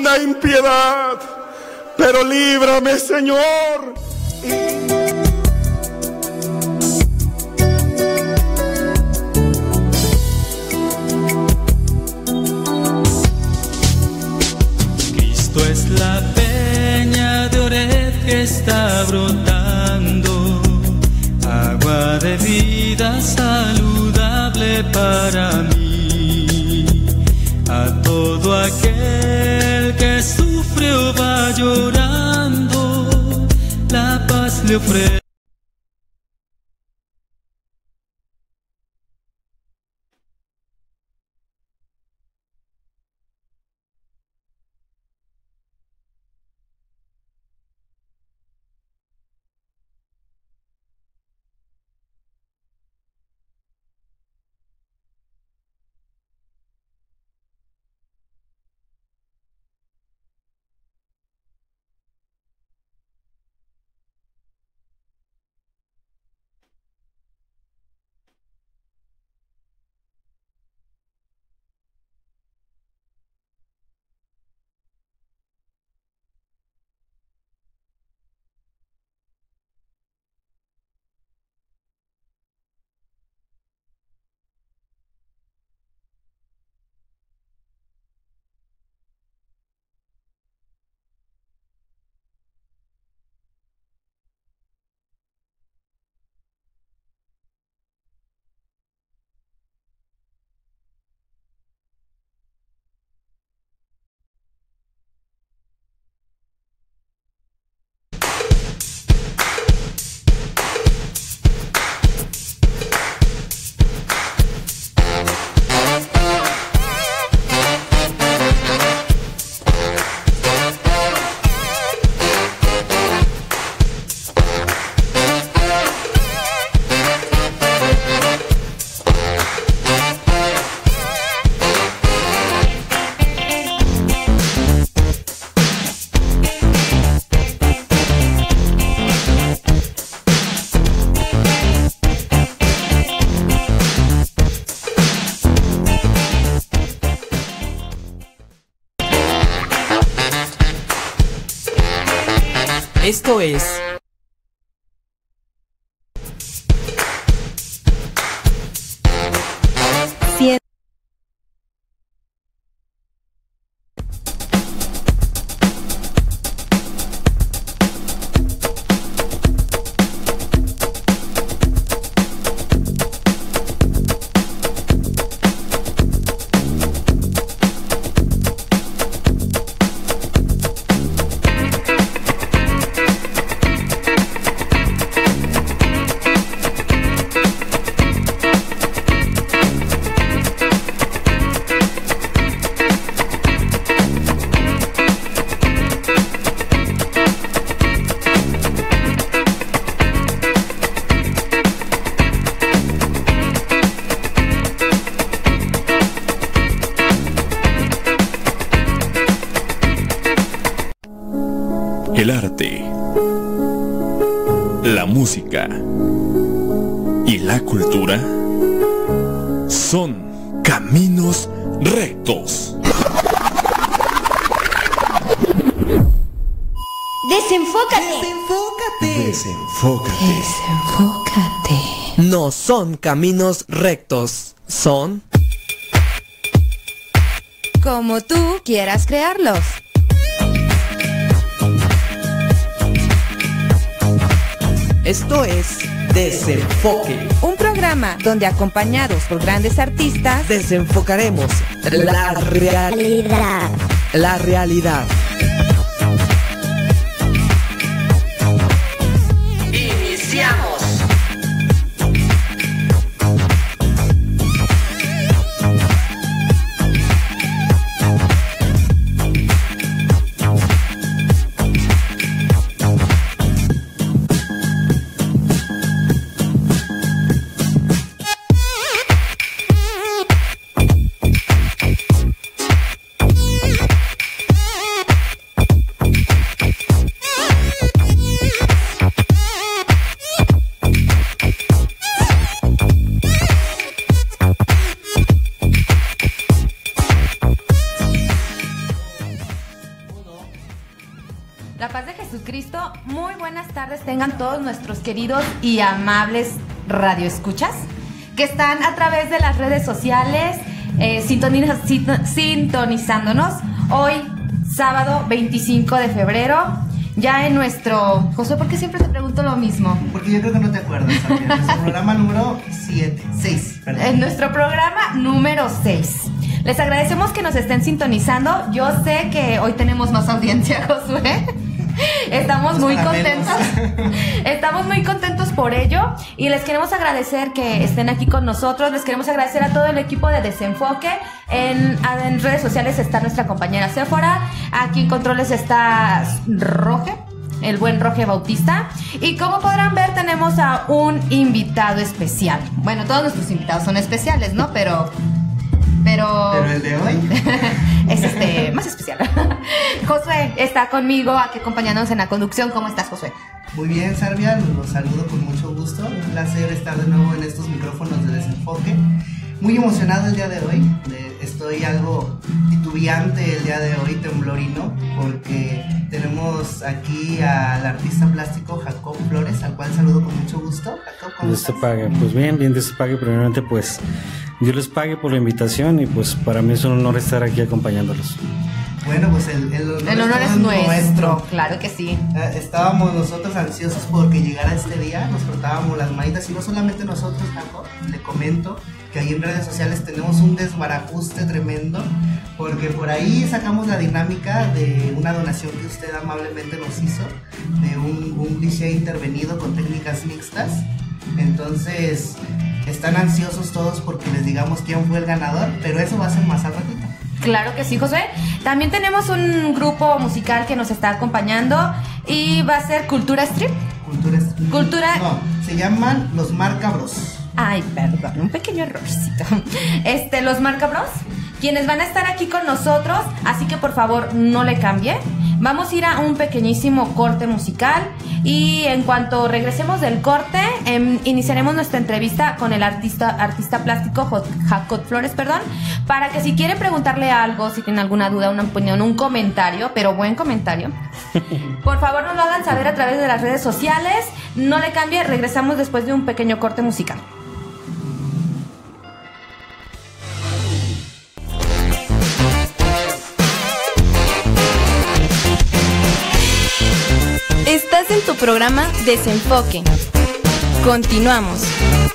ninguna impiedad. Pero líbrame, Señor. Cristo es la peña de Ored que está brotando, agua de vida saludable para mí. La paz Esto es música y la cultura son caminos rectos. Desenfócate. Desenfócate. Desenfócate. No son caminos rectos, son Como tú quieras crearlos. Esto es Desenfoque. Un programa donde acompañados por grandes artistas Desenfocaremos la realidad. La realidad. Muy buenas tardes tengan todos nuestros queridos y amables radioescuchas que están a través de las redes sociales eh, sintonizándonos hoy, sábado 25 de febrero, ya en nuestro... José, ¿por qué siempre te pregunto lo mismo? Porque yo creo que no te acuerdas, En nuestro programa número 7, 6, perdón. En nuestro programa número 6. Les agradecemos que nos estén sintonizando. Yo sé que hoy tenemos más audiencia, Josué. Estamos muy contentos. Estamos muy contentos por ello y les queremos agradecer que estén aquí con nosotros. Les queremos agradecer a todo el equipo de Desenfoque. En, en redes sociales está nuestra compañera Sephora. Aquí en controles está Roge el buen Roge Bautista. Y como podrán ver, tenemos a un invitado especial. Bueno, todos nuestros invitados son especiales, ¿no? Pero pero, pero el de hoy es este más especial. Josué está conmigo aquí acompañándonos en la conducción. ¿Cómo estás, Josué? Muy bien, Sarvia, los saludo con mucho gusto. Un placer estar de nuevo en estos micrófonos de desenfoque. Muy emocionado el día de hoy. Estoy algo titubeante el día de hoy, temblorino, porque tenemos aquí al artista plástico Jacob Flores, saludo con mucho gusto. Jacob, ¿cómo Dios te pague. Pues bien, bien, Dios te pague. Primeramente, pues Dios les pague por la invitación y pues para mí es un honor estar aquí acompañándolos. Bueno, pues el, el honor, es, nuestro, claro que sí. Eh, estábamos nosotros ansiosos porque llegara este día, nos cortábamos las manitas y no solamente nosotros, Jacob, le comento que ahí en redes sociales tenemos un desbarajuste tremendo porque por ahí sacamos la dinámica de una donación que usted amablemente nos hizo de un, un cliché intervenido con técnicas mixtas. Entonces, están ansiosos todos porque les digamos quién fue el ganador, pero eso va a ser más al ratito. Claro que sí, José. También tenemos un grupo musical que nos está acompañando y va a ser Cultura Strip. Cultura Strip. Cultura. No, se llaman Los Marcabros. Ay, perdón, un pequeño errorcito. Este, Los Marcabros, quienes van a estar aquí con nosotros, así que por favor no le cambie. Vamos a ir a un pequeñísimo corte musical y en cuanto regresemos del corte, em, iniciaremos nuestra entrevista con el artista, artista plástico Jacob Flores, perdón, para que si quieren preguntarle algo, si tienen alguna duda, una opinión, un comentario, pero buen comentario, por favor nos lo hagan saber a través de las redes sociales. No le cambie, regresamos después de un pequeño corte musical. Programa Desenfoque. Continuamos.